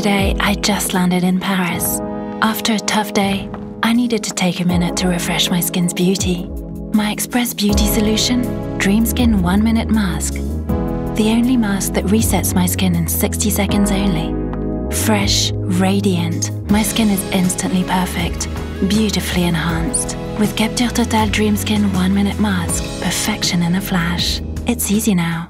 Today, I just landed in Paris. After a tough day, I needed to take a minute to refresh my skin's beauty. My Express Beauty solution, Dreamskin 1 Minute Mask. The only mask that resets my skin in 60 seconds only. Fresh, radiant, my skin is instantly perfect, beautifully enhanced. With Capture Totale Dream Skin 1 Minute Mask, perfection in a flash. It's easy now.